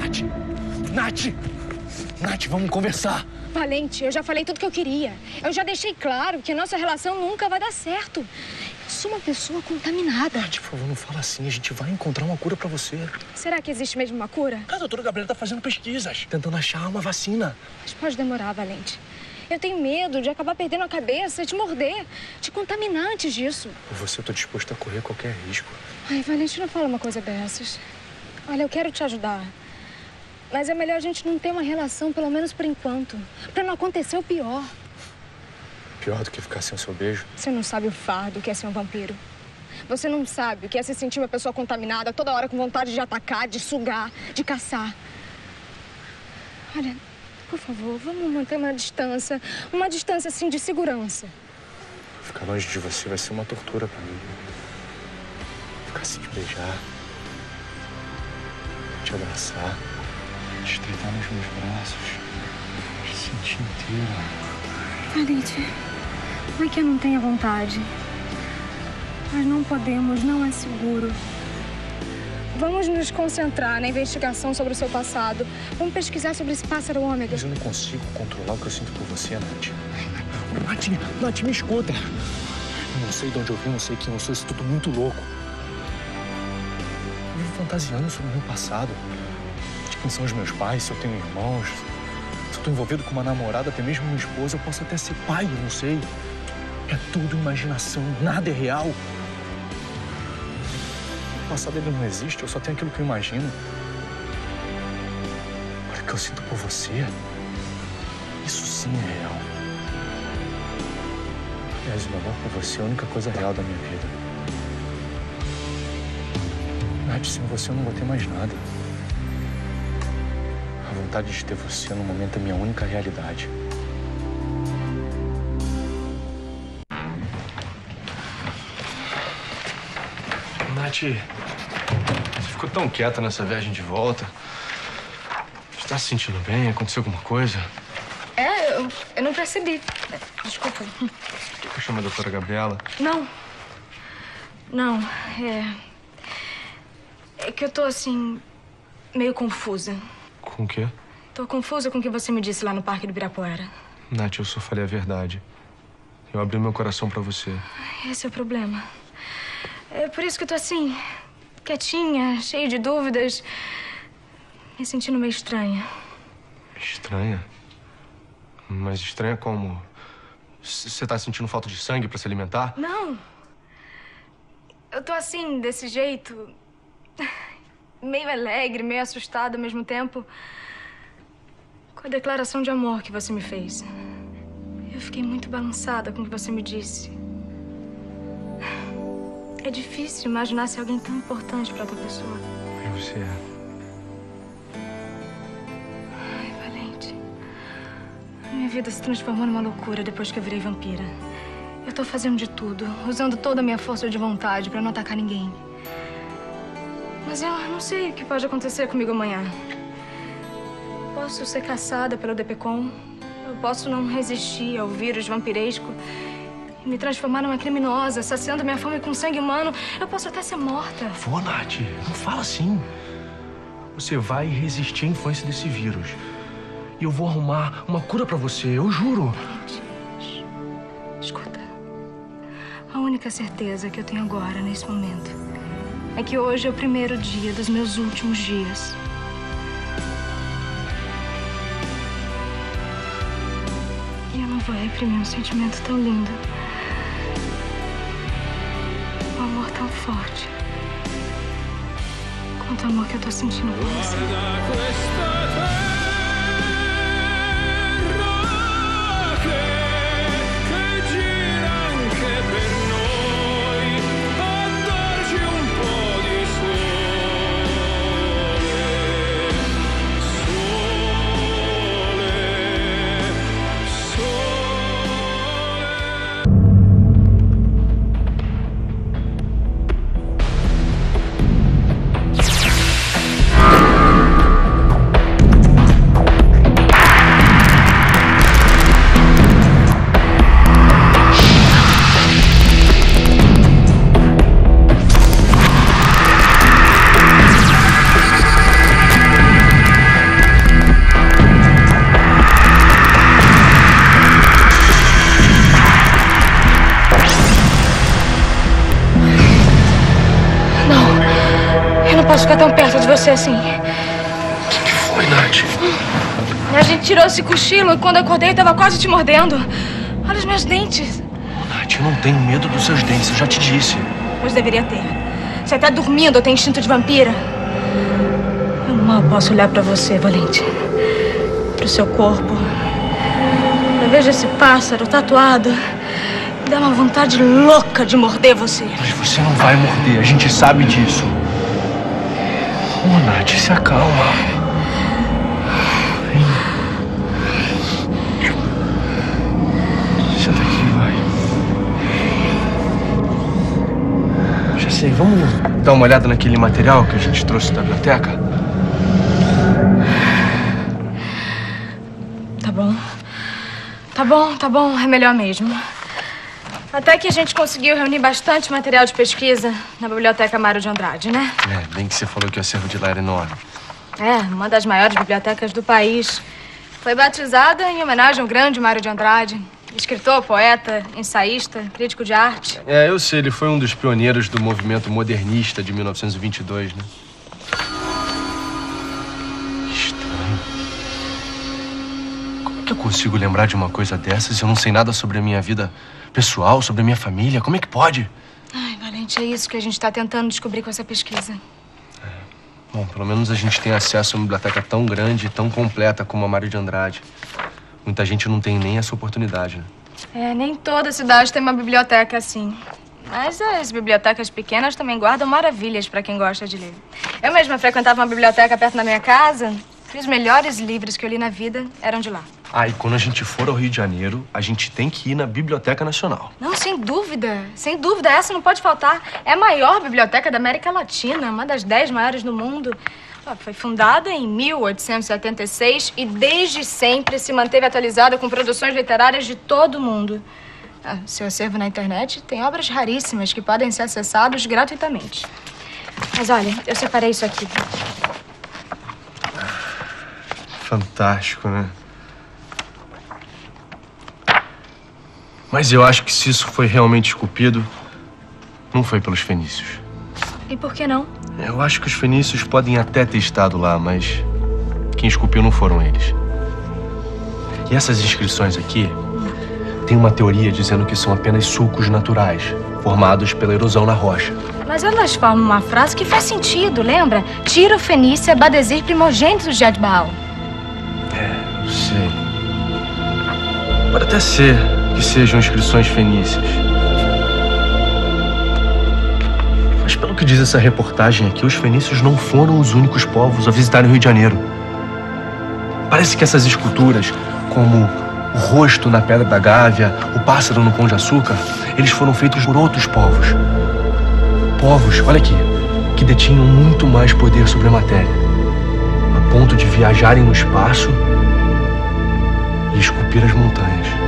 Nath! Nath! Nath, vamos conversar. Valente, eu já falei tudo que eu queria. Eu já deixei claro que a nossa relação nunca vai dar certo. Eu sou uma pessoa contaminada. Nath, por favor, não fala assim. A gente vai encontrar uma cura pra você. Será que existe mesmo uma cura? A doutora Gabriela tá fazendo pesquisas, tentando achar uma vacina. Mas pode demorar, Valente. Eu tenho medo de acabar perdendo a cabeça, te morder, te contaminar antes disso. Por você, eu tô disposto a correr qualquer risco. Ai, Valente, não fala uma coisa dessas. Olha, eu quero te ajudar. Mas é melhor a gente não ter uma relação, pelo menos por enquanto. Pra não acontecer o pior. Pior do que ficar sem o seu beijo. Você não sabe o fardo que é ser um vampiro. Você não sabe o que é se sentir uma pessoa contaminada, toda hora com vontade de atacar, de sugar, de caçar. Olha, por favor, vamos manter uma distância. Uma distância, assim, de segurança. Ficar longe de você vai ser uma tortura pra mim. Ficar sem te beijar. Te abraçar. Te estreitar nos meus braços. Te sentir inteira. Valente, não é que eu não tenha vontade. Mas não podemos, não é seguro. Vamos nos concentrar na investigação sobre o seu passado. Vamos pesquisar sobre esse pássaro ômega. Mas eu não consigo controlar o que eu sinto por você, Nath. Nath, Nath, me escuta. Eu não sei de onde eu vim, não sei quem eu sou, isso tudo muito louco. Eu vivo fantasiando sobre o meu passado. Quem são os meus pais, se eu tenho irmãos. Se eu tô envolvido com uma namorada, até mesmo uma esposa, eu posso até ser pai, eu não sei. É tudo imaginação, nada é real. O passado ele não existe, eu só tenho aquilo que eu imagino. Agora o que eu sinto por você, isso sim é real. Aliás, o amor por você é a única coisa real da minha vida. Nath, sem você eu não vou ter mais nada. Vontade de ter você no momento é minha única realidade. Nath, você ficou tão quieta nessa viagem de volta. Está se sentindo bem? Aconteceu alguma coisa? É, eu, eu não percebi. Desculpa. Eu chamo a doutora Gabriela. Não. Não, é. É que eu tô assim. meio confusa. Com o quê? Tô confusa com o que você me disse lá no Parque do Ibirapuera. Nath, eu só falei a verdade. Eu abri meu coração pra você. Esse é o problema. É por isso que eu tô assim, quietinha, cheia de dúvidas, me sentindo meio estranha. Estranha? Mas estranha como? Você tá sentindo falta de sangue pra se alimentar? Não. Eu tô assim, desse jeito, meio alegre, meio assustada ao mesmo tempo, com a declaração de amor que você me fez. Eu fiquei muito balançada com o que você me disse. É difícil imaginar ser alguém tão importante pra outra pessoa. E você é. Ai, Valente. Minha vida se transformou numa loucura depois que eu virei vampira. Eu tô fazendo de tudo, usando toda a minha força de vontade pra não atacar ninguém. Mas eu não sei o que pode acontecer comigo amanhã. Posso ser caçada pelo DPCOM. Eu posso não resistir ao vírus vampiresco e me transformar numa criminosa, saciando minha fome com sangue humano. Eu posso até ser morta. Vô, Nath, não fala assim. Você vai resistir à influência desse vírus. E eu vou arrumar uma cura pra você, eu juro. Escuta. A única certeza que eu tenho agora, nesse momento, é que hoje é o primeiro dia dos meus últimos dias. E eu não vou reprimir um sentimento tão lindo. Um amor tão forte. Quanto amor que eu tô sentindo por você. Ficar tão perto de você assim. O que, que foi, Nath? A gente tirou esse cochilo e quando eu acordei tava quase te mordendo. Olha os meus dentes. Nath, eu não tenho medo dos seus dentes, eu já te disse. Pois deveria ter. Você tá dormindo ou tem instinto de vampira? Eu mal posso olhar pra você, Valente. Pro seu corpo. Eu vejo esse pássaro tatuado. Me dá uma vontade louca de morder você. Mas você não vai morder, a gente sabe disso. Ô, Nath, se acalma. Vem. Senta aqui, vai. Já sei, vamos dar uma olhada naquele material que a gente trouxe da biblioteca? Tá bom. Tá bom, tá bom. É melhor mesmo. Até que a gente conseguiu reunir bastante material de pesquisa na Biblioteca Mário de Andrade, né? É, bem que você falou que o acervo de lá era enorme. É, uma das maiores bibliotecas do país. Foi batizada em homenagem ao grande Mário de Andrade. Escritor, poeta, ensaísta, crítico de arte. É, eu sei, ele foi um dos pioneiros do movimento modernista de 1922, né? Que eu consigo lembrar de uma coisa dessas se eu não sei nada sobre a minha vida pessoal, sobre a minha família? Como é que pode? Ai, Valente, é isso que a gente está tentando descobrir com essa pesquisa. É. Bom, pelo menos a gente tem acesso a uma biblioteca tão grande e tão completa como a Mário de Andrade. Muita gente não tem nem essa oportunidade, né? É, nem toda cidade tem uma biblioteca assim. Mas as bibliotecas pequenas também guardam maravilhas para quem gosta de ler. Eu mesma frequentava uma biblioteca perto da minha casa. E os melhores livros que eu li na vida eram de lá. Ah, e quando a gente for ao Rio de Janeiro, a gente tem que ir na Biblioteca Nacional. Não, sem dúvida. Sem dúvida, essa não pode faltar. É a maior biblioteca da América Latina, uma das dez maiores do mundo. Foi fundada em 1876 e desde sempre se manteve atualizada com produções literárias de todo o mundo. Ah, seu acervo na internet tem obras raríssimas que podem ser acessadas gratuitamente. Mas olha, eu separei isso aqui. Fantástico, né? Mas eu acho que se isso foi realmente esculpido, não foi pelos fenícios. E por que não? Eu acho que os fenícios podem até ter estado lá, mas quem esculpiu não foram eles. E essas inscrições aqui tem uma teoria dizendo que são apenas sulcos naturais, formados pela erosão na rocha. Mas elas formam uma frase que faz sentido, lembra? Tiro Fenícia Badesir primogênitos de Adbaal. É, eu sei. Pode até ser que sejam inscrições fenícias. Mas pelo que diz essa reportagem aqui, os fenícios não foram os únicos povos a visitarem o Rio de Janeiro. Parece que essas esculturas, como o rosto na Pedra da Gávea, o pássaro no Pão de Açúcar, eles foram feitos por outros povos. Povos, olha aqui, que detinham muito mais poder sobre a matéria, a ponto de viajarem no espaço e esculpir as montanhas.